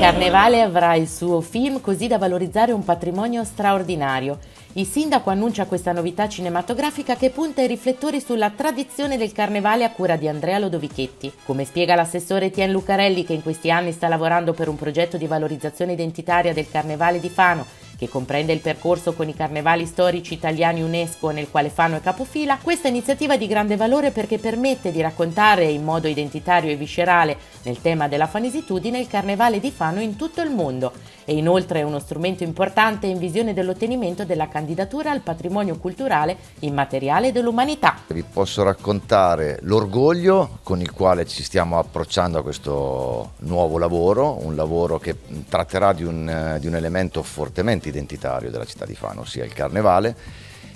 Carnevale avrà il suo film così da valorizzare un patrimonio straordinario. Il sindaco annuncia questa novità cinematografica che punta i riflettori sulla tradizione del carnevale a cura di Andrea Lodovichetti. Come spiega l'assessore Tien Lucarelli che in questi anni sta lavorando per un progetto di valorizzazione identitaria del carnevale di Fano che comprende il percorso con i carnevali storici italiani UNESCO nel quale Fano è capofila, questa iniziativa è di grande valore perché permette di raccontare in modo identitario e viscerale nel tema della fanesitudine il carnevale di Fano in tutto il mondo e inoltre è uno strumento importante in visione dell'ottenimento della candidatura al patrimonio culturale immateriale dell'umanità. Vi posso raccontare l'orgoglio con il quale ci stiamo approcciando a questo nuovo lavoro, un lavoro che tratterà di un, di un elemento fortemente identitario della città di Fano, ossia il carnevale,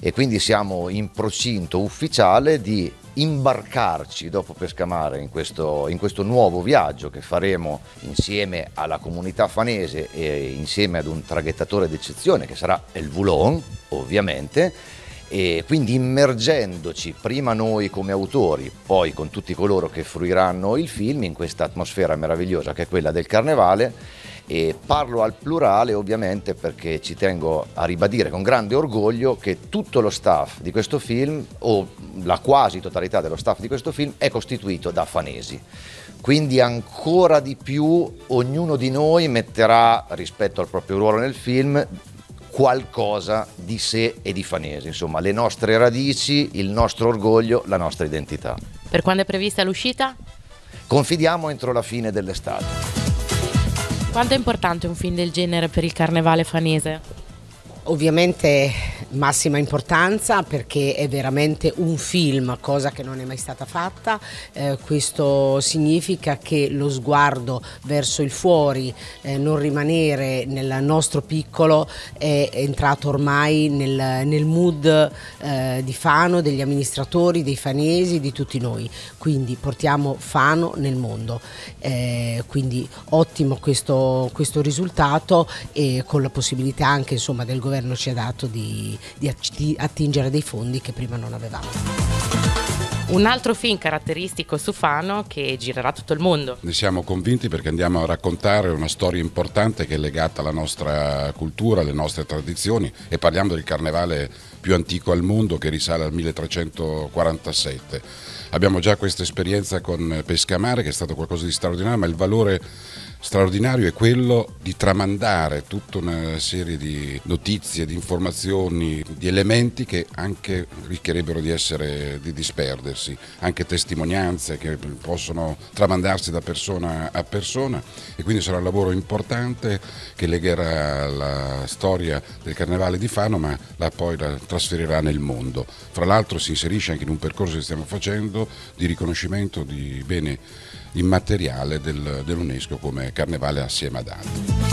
e quindi siamo in procinto ufficiale di imbarcarci dopo Pescamare in questo, in questo, nuovo viaggio che faremo insieme alla comunità fanese e insieme ad un traghettatore d'eccezione che sarà il Voulon ovviamente e quindi immergendoci prima noi come autori, poi con tutti coloro che fruiranno il film in questa atmosfera meravigliosa che è quella del carnevale e parlo al plurale ovviamente perché ci tengo a ribadire con grande orgoglio che tutto lo staff di questo film o la quasi totalità dello staff di questo film è costituito da fanesi. Quindi ancora di più ognuno di noi metterà rispetto al proprio ruolo nel film qualcosa di sé e di fanesi, insomma le nostre radici, il nostro orgoglio, la nostra identità. Per quando è prevista l'uscita? Confidiamo entro la fine dell'estate. Quanto è importante un film del genere per il carnevale fanese? Ovviamente massima importanza perché è veramente un film, cosa che non è mai stata fatta. Eh, questo significa che lo sguardo verso il fuori, eh, non rimanere nel nostro piccolo, è entrato ormai nel, nel mood eh, di Fano, degli amministratori, dei fanesi, di tutti noi. Quindi portiamo Fano nel mondo. Eh, quindi ottimo questo, questo risultato e con la possibilità anche insomma, del governo governo ci ha dato di, di attingere dei fondi che prima non avevamo. Un altro film caratteristico su Fano che girerà tutto il mondo. Ne siamo convinti perché andiamo a raccontare una storia importante che è legata alla nostra cultura, alle nostre tradizioni e parliamo del carnevale più antico al mondo che risale al 1347. Abbiamo già questa esperienza con Pescamare che è stato qualcosa di straordinario, ma il valore straordinario è quello di tramandare tutta una serie di notizie, di informazioni, di elementi che anche rischierebbero di essere di disperdersi, anche testimonianze che possono tramandarsi da persona a persona e quindi sarà un lavoro importante che legherà la storia del Carnevale di Fano ma la poi la trasferirà nel mondo. Fra l'altro si inserisce anche in un percorso che stiamo facendo di riconoscimento di bene immateriale del, dell'UNESCO come carnevale assieme ad altri.